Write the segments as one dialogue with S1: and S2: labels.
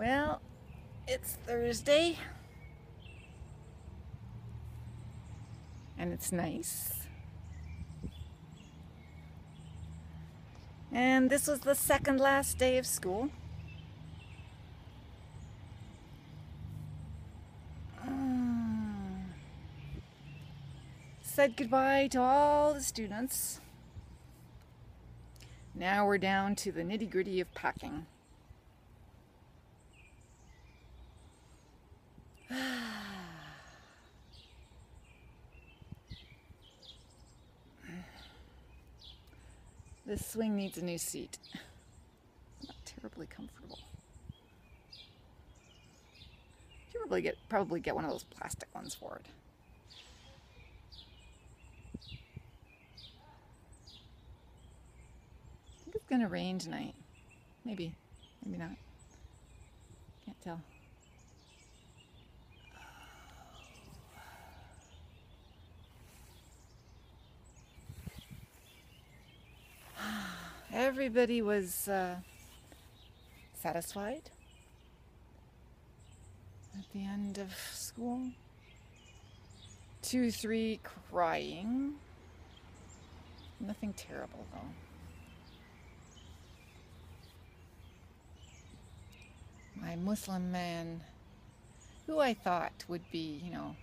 S1: Well, it's Thursday. And it's nice. And this was the second last day of school. Mm. Said goodbye to all the students. Now we're down to the nitty gritty of packing. This swing needs a new seat. It's Not terribly comfortable. You probably get probably get one of those plastic ones for it. I think it's gonna rain tonight. Maybe, maybe not. Can't tell. Everybody was uh, satisfied at the end of school. Two, three crying. Nothing terrible though. My Muslim man, who I thought would be, you know,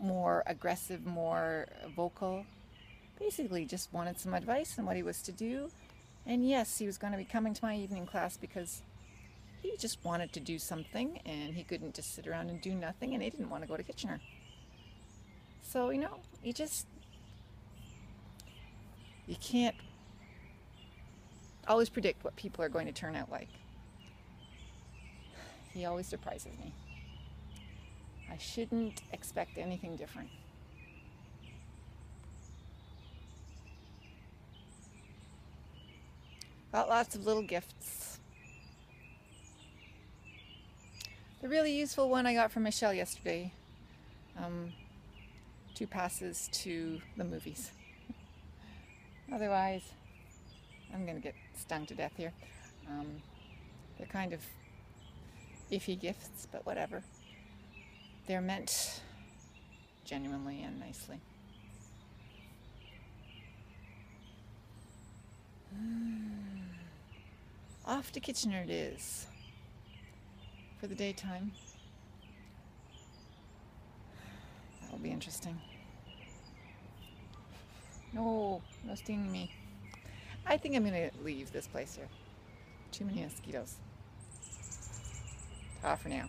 S1: more aggressive, more vocal, basically just wanted some advice on what he was to do. And yes, he was going to be coming to my evening class because he just wanted to do something and he couldn't just sit around and do nothing and he didn't want to go to Kitchener. So, you know, you just, you can't always predict what people are going to turn out like. He always surprises me. I shouldn't expect anything different. Got lots of little gifts. The really useful one I got from Michelle yesterday. Um, two passes to the movies. Otherwise, I'm going to get stung to death here. Um, they're kind of iffy gifts, but whatever. They're meant genuinely and nicely. Off to Kitchener it is for the daytime. That'll be interesting. No, no stinging me. I think I'm gonna leave this place here. Too many mosquitoes. Ta for now.